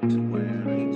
keep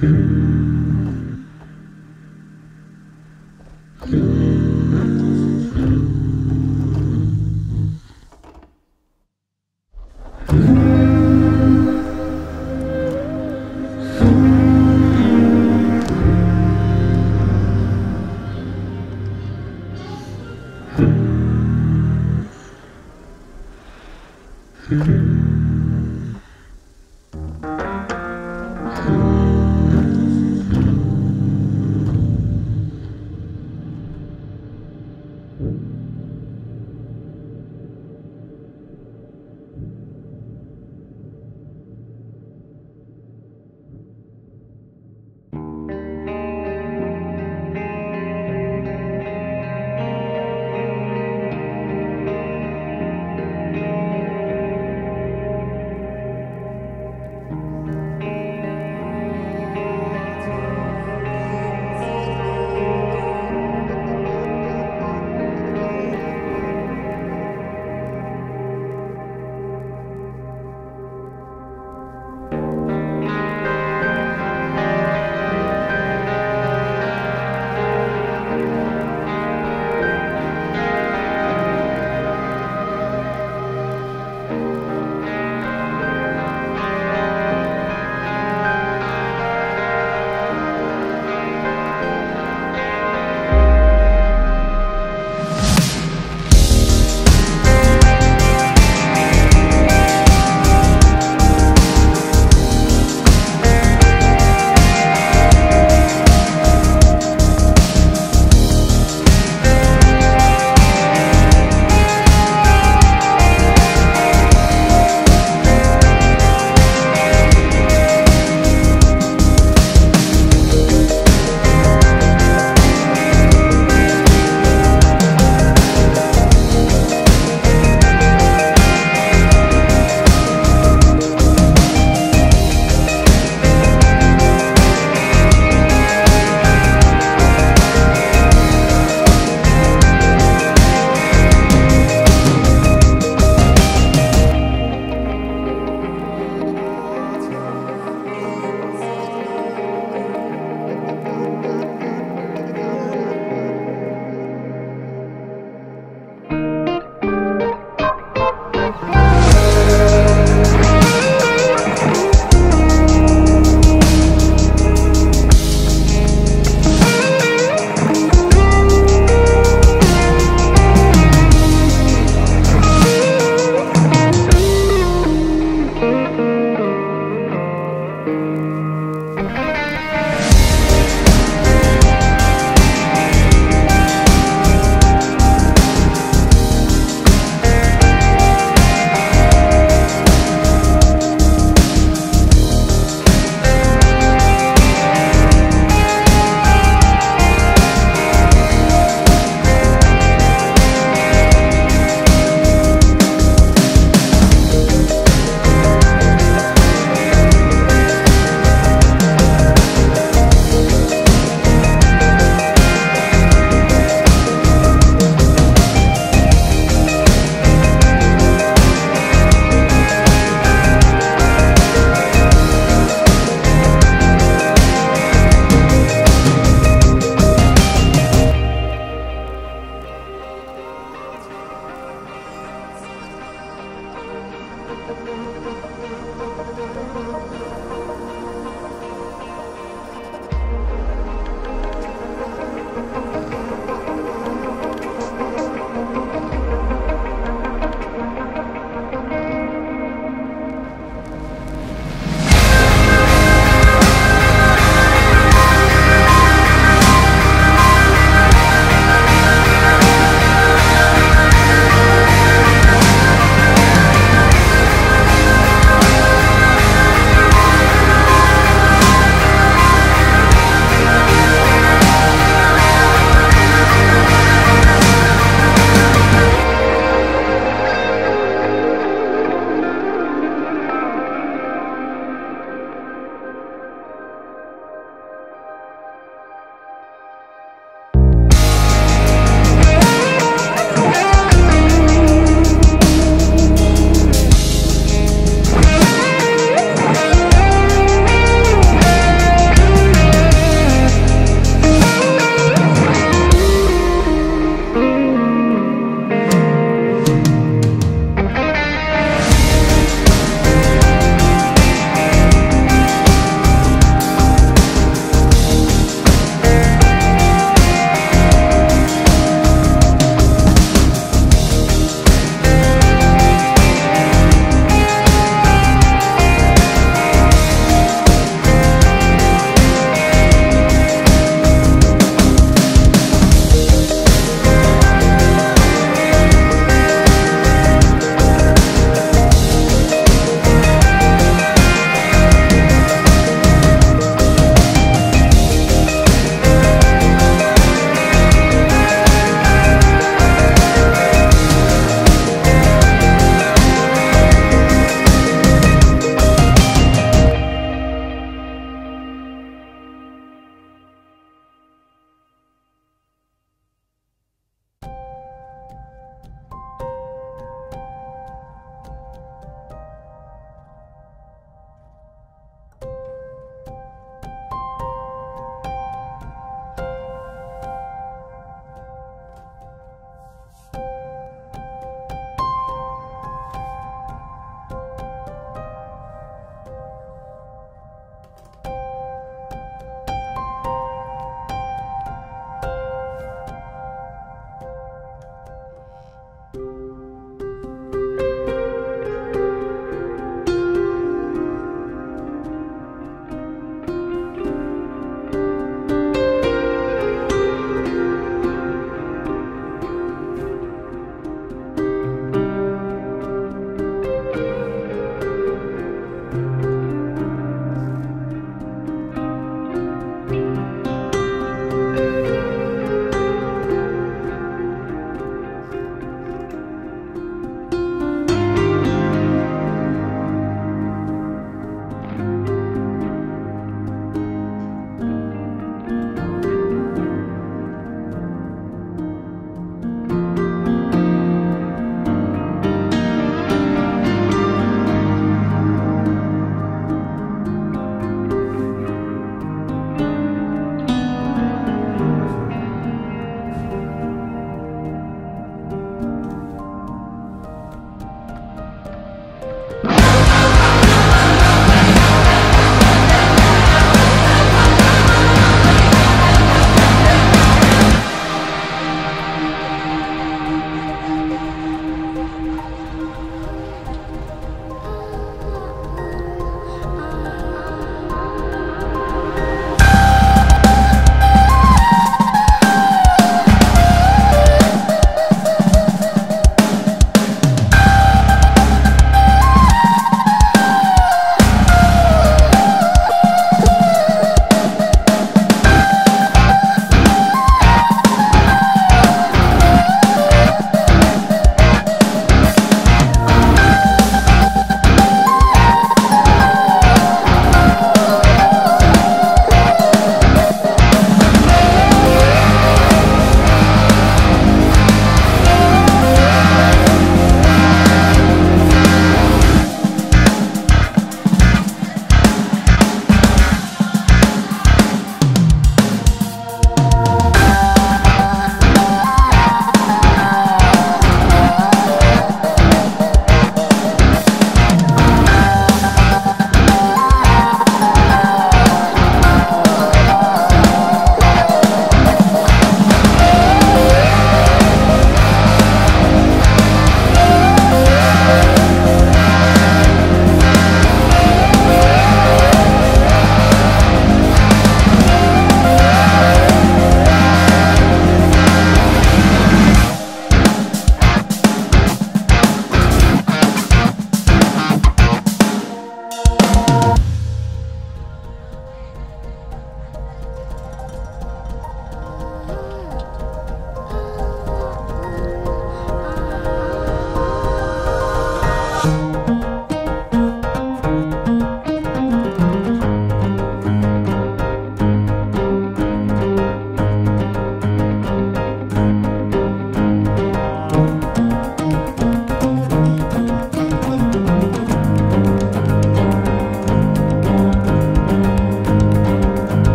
Hmm.